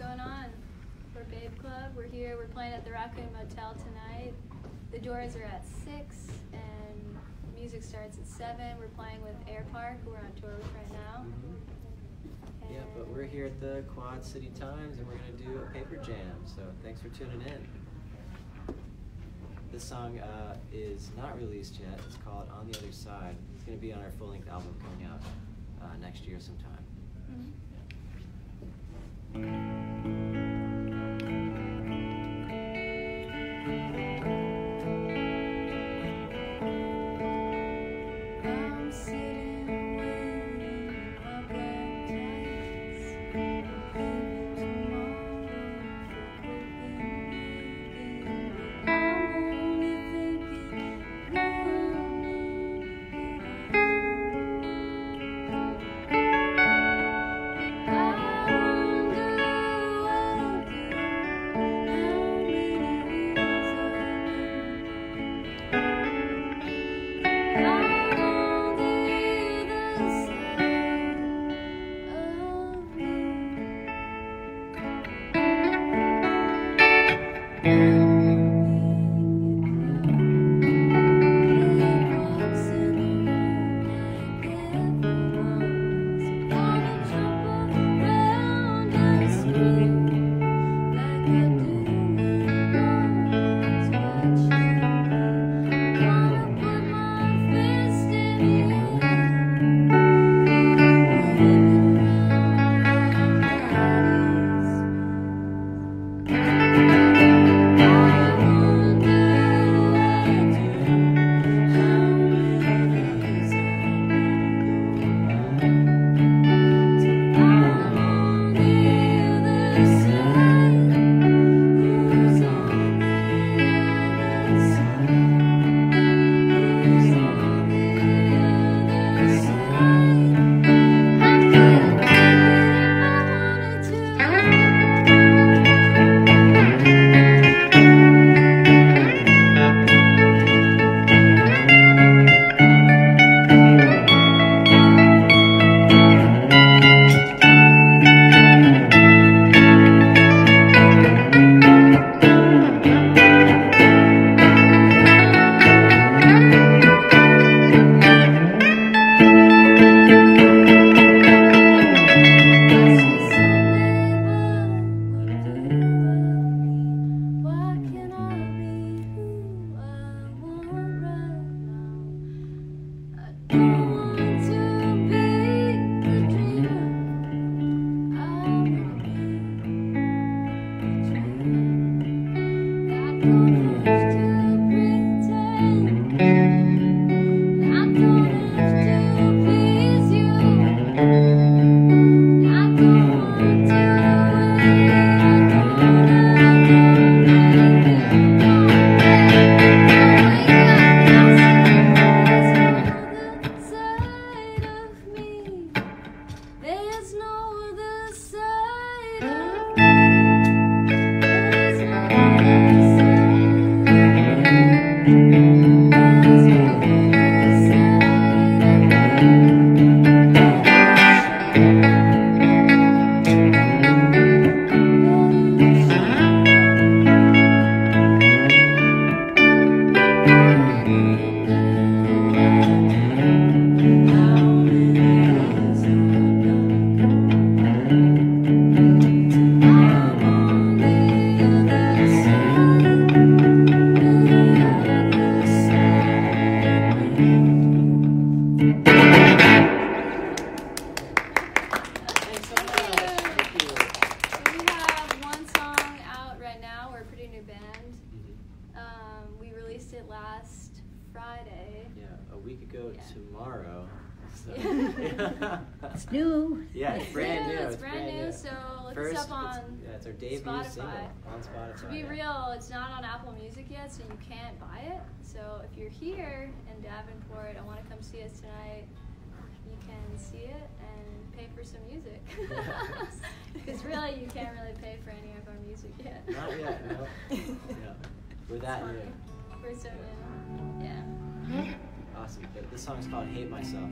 going on? We're Babe Club. We're here. We're playing at the Raccoon Motel tonight. The doors are at 6 and music starts at 7. We're playing with Air Park, who we're on tour with right now. Mhm. Yeah, but we're here at the Quad City Times and we're going to do a paper jam. So thanks for tuning in. This song uh, is not released yet. It's called On the Other Side. It's going to be on our full length album coming out uh, next year sometime. Mhm. I'm Why of me. A week ago Yeah. tomorrow. So, It's new. Yeah, it's brand new. It's, brand, new. So look First, us up it's- on. yeah, it's our debut Spotify. single on Spotify. To be yeah. real, it's not on Apple Music yet, so you can't buy it. So if you're here in Davenport and want to come see us tonight, you can see it and pay for some music. Because really, you can't really pay for any of our music yet. Not yet, no. Yeah. We're that new. We're so new. Yeah. But this song's called Hate Myself.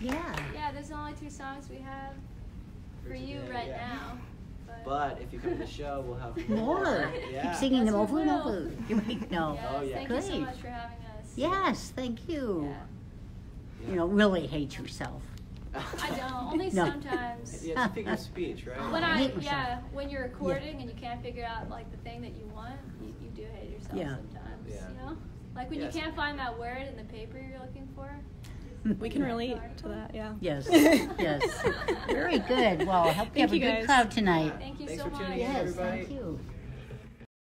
Yeah. Yeah, there's only two songs we have for, For you today, right yeah. now. But, But if you come to the show, we'll have More. Yeah. Keep singing Yes, them over and over. You're right. No. yes, Oh, yeah. thank you so much for having us. Yes, thank you. Yeah. You know, really hate yourself. I don't. Only No. sometimes. Yeah, it's a figure of speech, right? When I I hate myself. yeah, when you're recording and you can't figure out like the thing that you want, you, you do hate yourself Yeah. sometimes. Yeah. You know, like when Yes. you can't find that word in the paper you're looking for. We can relate to that, yeah. Yes, yes. Very good. Well, I hope you Thank have a you, good guys. crowd tonight. Thank you Thanks so for tuning much. in, Yes, everybody. thank you.